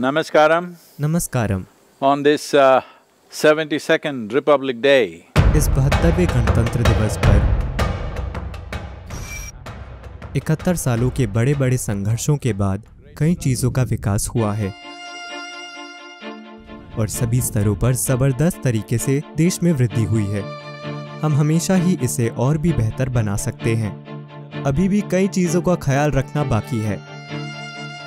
Namaskaram. नमस्कारम On this uh, 72nd Republic Day, इस बहत्तरवें गणतंत्र दिवस पर इकहत्तर सालों के बड़े बड़े संघर्षों के बाद कई चीज़ों का विकास हुआ है। और सभी स्तरों पर ज़बरदस्त तरीके से देश में वृद्धि हुई है। हम हमेशा ही इसे और भी बेहतर बना सकते हैं। अभी भी कई चीज़ों का ख्याल रखना बाकी है।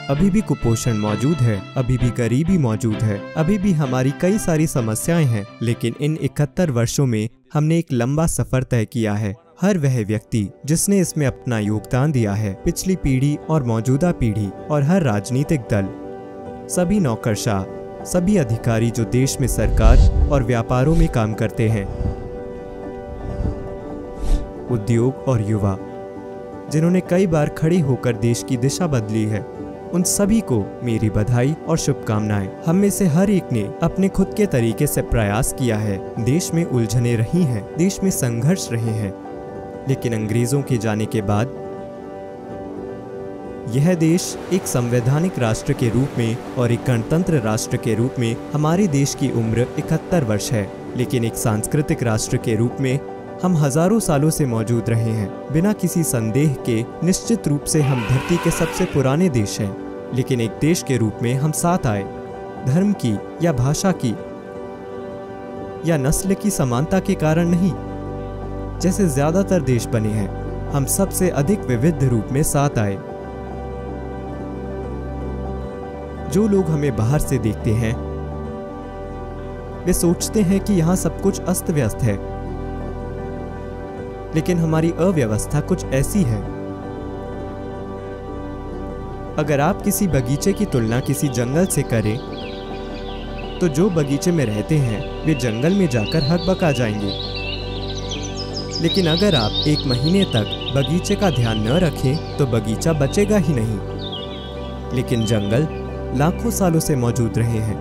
अभी भी कुपोषण मौजूद है, अभी भी गरीबी मौजूद है, अभी भी हमारी कई सारी समस्याएँ हैं, लेकिन इन इकहत्तर वर्षों में हमने एक लंबा सफ़र तय किया है। हर वह व्यक्ति जिसने इसमें अपना योगदान दिया है, पिछली पीढ़ी और मौजूदा पीढ़ी और हर राजनीतिक दल। सभी नौकरशाह, सभी अधिकारी जो देश में सरकार और व्यापारों में काम करते हैं। उद्योग और युवा, जिन्होंने कई बार खड़े होकर देश की दिशा बदली है। उन सभी को मेरी बधाई और शुभकामनाएँ। हम में से हर एक ने अपने खुद के तरीके से प्रयास किया है। देश में उलझने रही हैं, देश में संघर्ष रहे हैं। लेकिन अंग्रेज़ों के जाने के बाद यह देश एक संवैधानिक राष्ट्र के रूप में और एक गणतंत्र राष्ट्र के रूप में हमारे देश की उम्र इकहत्तर वर्ष है। लेकिन एक सांस्कृतिक राष्ट्र के रूप में हम हज़ारों सालों से मौजूद रहे हैं। बिना किसी संदेह के निश्चित रूप से हम धरती के सबसे पुराने देश हैं। लेकिन एक देश के रूप में हम साथ आए, धर्म की या भाषा की, या नस्ल की समानता के कारण नहीं। जैसे ज़्यादातर देश बने हैं, हम सबसे अधिक विविध रूप में साथ आए। जो लोग हमें बाहर से देखते हैं, वे सोचते हैं कि यहाँ सब कुछ अस्त व्यस्त है। लेकिन हमारी अव्यवस्था कुछ ऐसी है। अगर आप किसी बगीचे की तुलना किसी जंगल से करें तो जो बगीचे में रहते हैं, वे जंगल में जाकर हकबका जाएँगे। लेकिन अगर आप एक महीने तक बगीचे का ध्यान न रखें तो बगीचा बचेगा ही नहीं। लेकिन जंगल लाखों सालों से मौजूद रहे हैं।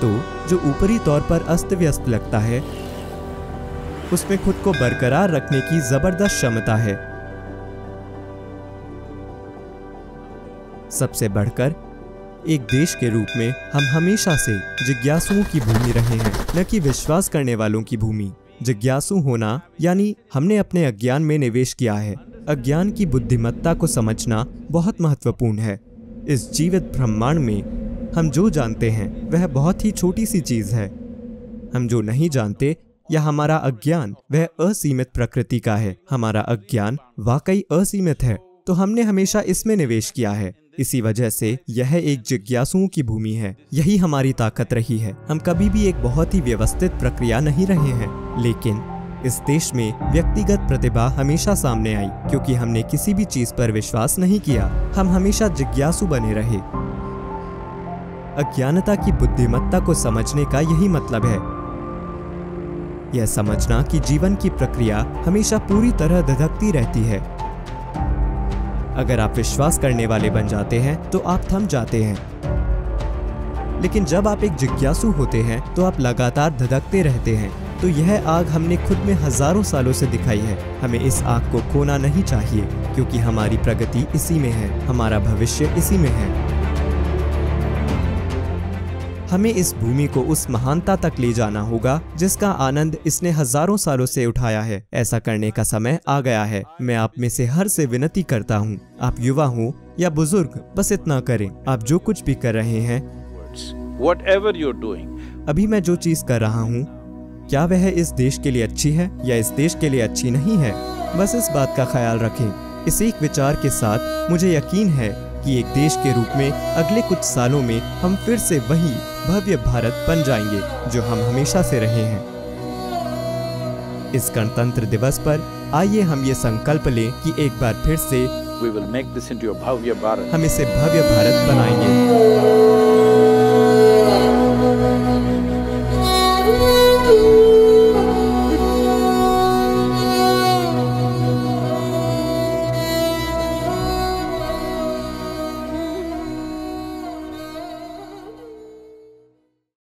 तो जो ऊपरी तौर पर अस्त व्यस्त लगता है, उसमें खुद को बरकरार रखने की ज़बरदस्त क्षमता है। सबसे बढ़कर एक देश के रूप में हम हमेशा से जिज्ञासुओं की भूमि रहे हैं, न कि विश्वास करने वालों की भूमि। जिज्ञासु होना, यानी हमने अपने अज्ञान में निवेश किया है। अज्ञान की बुद्धिमत्ता को समझना बहुत महत्वपूर्ण है। इस जीवित ब्रह्मांड में हम जो जानते हैं, वह बहुत ही छोटी सी चीज़ है। हम जो नहीं जानते, या हमारा अज्ञान, वह असीमित प्रकृति का है। हमारा अज्ञान वाकई असीमित है तो हमने हमेशा इसमें निवेश किया है। इसी वजह से यह एक जिज्ञासुओं की भूमि है। यही हमारी ताकत रही है। हम कभी भी एक बहुत ही व्यवस्थित प्रक्रिया नहीं रहे हैं। लेकिन इस देश में व्यक्तिगत प्रतिभा हमेशा सामने आई, क्योंकि हमने किसी भी चीज़ पर विश्वास नहीं किया। हम हमेशा जिज्ञासु बने रहे। अज्ञानता की बुद्धिमत्ता को समझने का यही मतलब है। यह समझना कि जीवन की प्रक्रिया हमेशा पूरी तरह धधकती रहती है। अगर आप विश्वास करने वाले बन जाते हैं तो आप थम जाते हैं। लेकिन जब आप एक जिज्ञासु होते हैं तो आप लगातार धधकते रहते हैं। तो यह आग हमने खुद में हज़ारों सालों से दिखाई है। हमें इस आग को खोना नहीं चाहिए, क्योंकि हमारी प्रगति इसी में है, हमारा भविष्य इसी में है। हमें इस भूमि को उस महानता तक ले जाना होगा जिसका आनंद इसने हज़ारों सालों से उठाया है। ऐसा करने का समय आ गया है। मैं आप में से हर से विनती करता हूँ आप युवा हो या बुज़ुर्ग बस इतना करें। आप जो कुछ भी कर रहे हैं। अभी मैं जो चीज़ कर रहा हूँ क्या वह इस देश के लिए अच्छी है या इस देश के लिए अच्छी नहीं है? बस इस बात का ख्याल रखें। इस एक विचार के साथ मुझे यकीन है कि एक देश के रूप में अगले कुछ सालों में हम फिर से वही भव्य भारत बन जाएँगे जो हम हमेशा से रहे हैं इस गणतंत्र दिवस पर आइए हम ये संकल्प लें कि एक बार फिर से we will make this into a Bhavya Bharat. हम इसे भव्य भारत बनाएँगे